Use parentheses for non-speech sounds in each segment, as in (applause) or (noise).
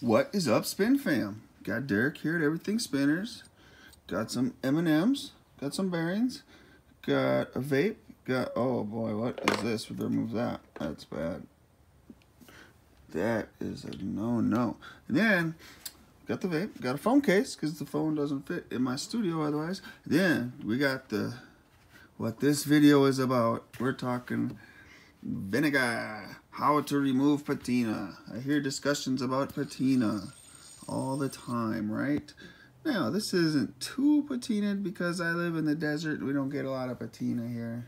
What is up, Spin Fam? Got Derek here at Everything Spinners. Got some M&Ms. Got some bearings. Got a vape. Got, oh boy, what is this? We'll remove that. That's bad. That is a no-no. And then, got the vape. Got a phone case, because the phone doesn't fit in my studio otherwise. Then, we got the, what this video is about. We're talking vinegar how to remove patina. I hear discussions about patina all the time right? Now this isn't too patinaed because i live in the desert. We don't get a lot of patina here.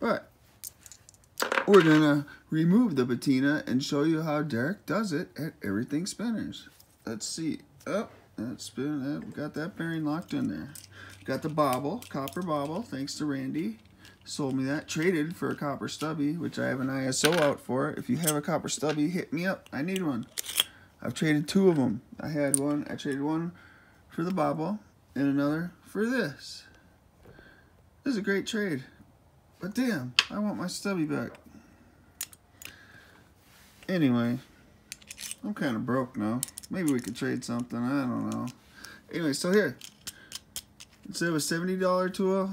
But we're gonna remove the patina and show you how derek does it at everything spinners. Let's see. Oh that's spin that got that bearing locked in there. Got the bobble copper bobble thanks to randy sold me that. Traded for a copper stubby, which I have an ISO out for. If you have a copper stubby, hit me up. I need one. I've traded two of them. I had one. I traded one for the bobble and another for this. This is a great trade. But damn, I want my stubby back. Anyway, I'm kind of broke now. Maybe we could trade something. I don't know. Anyway, so here. Instead of a $70 tool,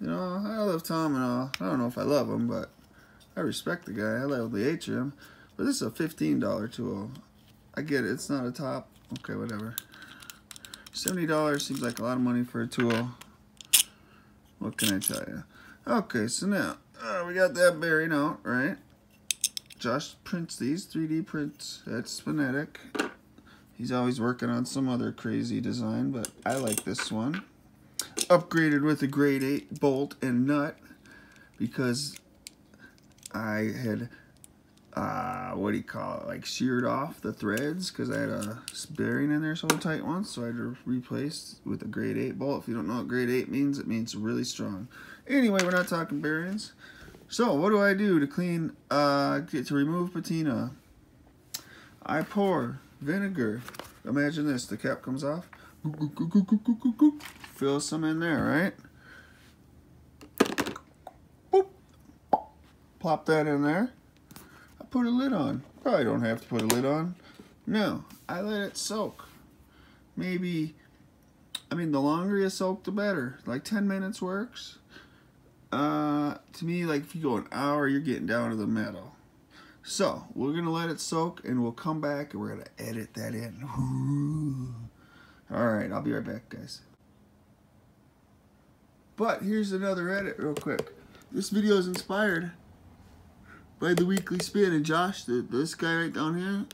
you know, I love Tom and all. I don't know if I love him, but I respect the guy. I love the HM. But this is a $15 tool. I get it. It's not a top. Okay, whatever. $70 seems like a lot of money for a tool. What can I tell you? Okay, so now, uh, we got that bearing out, right? Josh prints these 3D prints at Spinetic. He's always working on some other crazy design, but I like this one upgraded with a grade 8 bolt and nut because I had, uh, what do you call it, like sheared off the threads because I had a bearing in there so tight once, so I had to replace with a grade 8 bolt. If you don't know what grade 8 means, it means really strong. Anyway, we're not talking bearings. So, what do I do to clean, uh, to remove patina? I pour vinegar. Imagine this, the cap comes off. Fill some in there, right? Boop. Plop that in there. I put a lid on. Probably don't have to put a lid on. No, I let it soak. Maybe, I mean, the longer you soak, the better. Like 10 minutes works. Uh, to me, like if you go an hour, you're getting down to the metal. So, we're going to let it soak and we'll come back and we're going to edit that in. (laughs) Alright, I'll be right back, guys. But here's another edit real quick. This video is inspired by the Weekly Spin. And Josh, the, this guy right down here,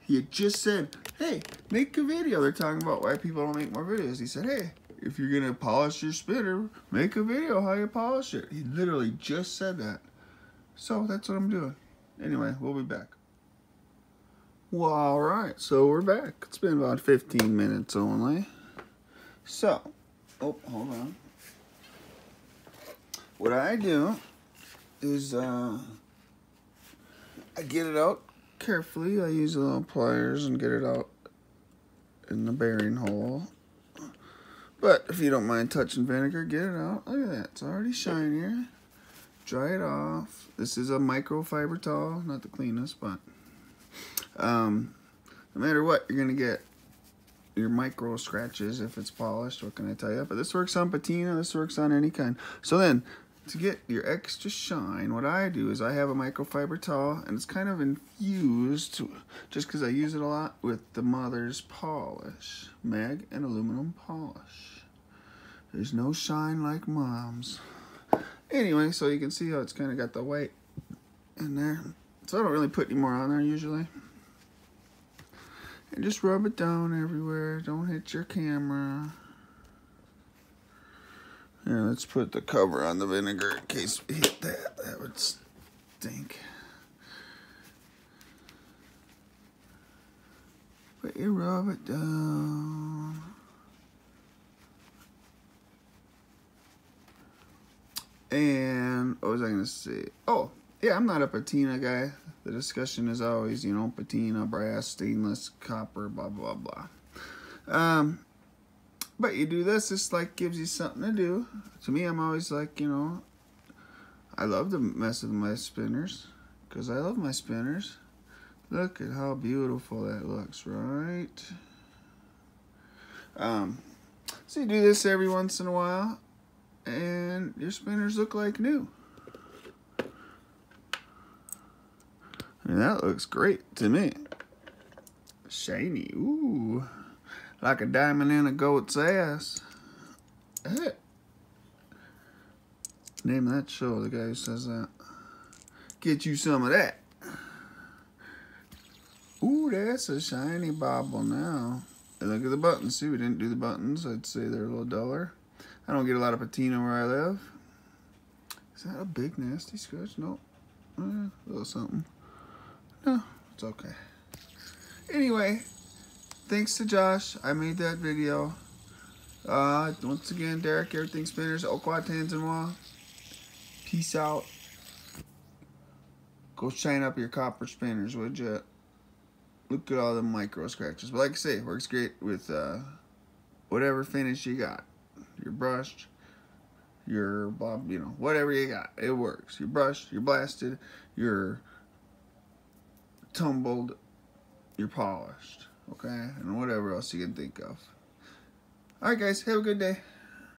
he had just said, hey, make a video. They're talking about why people don't make more videos. He said, hey, if you're going to polish your spinner, make a video how you polish it. He literally just said that. So that's what I'm doing. Anyway, we'll be back. Well, all right, so we're back. It's been about 15 minutes only. So, oh, hold on. What I do is uh, I get it out carefully. I use little pliers and get it out in the bearing hole. But if you don't mind touching vinegar, get it out. Look at that. It's already shinier. Dry it off. This is a microfiber towel. Not the cleanest, but um, no matter what, you're going to get your micro scratches if it's polished. What can I tell you? But this works on patina. This works on any kind. So then, to get your extra shine, what I do is I have a microfiber towel, and it's kind of infused, just because I use it a lot, with the Mother's Polish. Mag and aluminum polish. There's no shine like Mom's. Anyway, so you can see how it's kind of got the white in there. So I don't really put any more on there usually. And just rub it down everywhere. Don't hit your camera. Yeah, let's put the cover on the vinegar in case we hit that. That would stink. But you rub it down. And what was I going to say? Oh, yeah, I'm not a patina guy. The discussion is always, you know, patina, brass, stainless, copper, blah, blah, blah. Um, but you do this, this like gives you something to do. To me, I'm always like, you know, I love to mess with my spinners because I love my spinners. Look at how beautiful that looks, right? Um, so you do this every once in a while, and your spinners look like new. That looks great to me. Shiny, ooh, like a diamond in a goat's ass. Hey. Name that show, the guy who says that. Get you some of that. Ooh, that's a shiny bobble now. And look at the buttons. See, we didn't do the buttons. I'd say they're a little duller. I don't get a lot of patina where I live. Is that a big nasty scratch? No. Eh, a little something. No, it's okay. Anyway, thanks to Josh. I made that video. Uh, once again, Derek, Everything Spinners, Okwa Tanzanwa. Peace out. Go shine up your copper spinners, would you? Look at all the micro scratches. But like I say, works great with uh, whatever finish you got. Your brush, your you know, whatever you got. It works. You're brushed, you're blasted, you're tumbled, you're polished. Okay? And whatever else you can think of. Alright guys, have a good day.